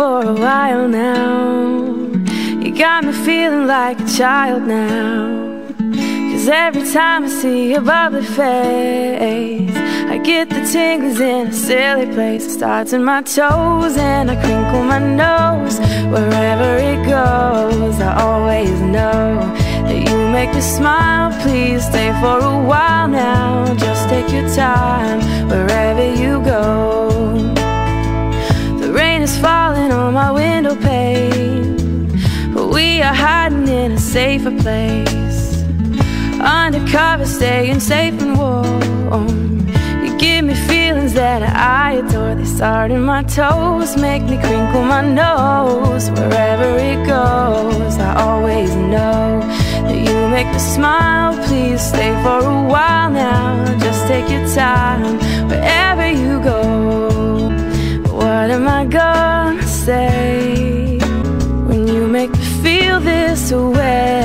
for a while now. You got me feeling like a child now. Cause every time I see your bubbly face, I get the tingles in a silly place. It starts in my toes and I crinkle my nose. Wherever it goes, I always know that you make me smile. Please stay for a while now. Rain is falling on my window pane, but we are hiding in a safer place. Undercover, staying safe and warm. You give me feelings that I adore. They start in my toes, make me crinkle my nose. Wherever it goes, I always know that you make me smile. Please stay for a while now. Just take your time I gonna say when you make me feel this way?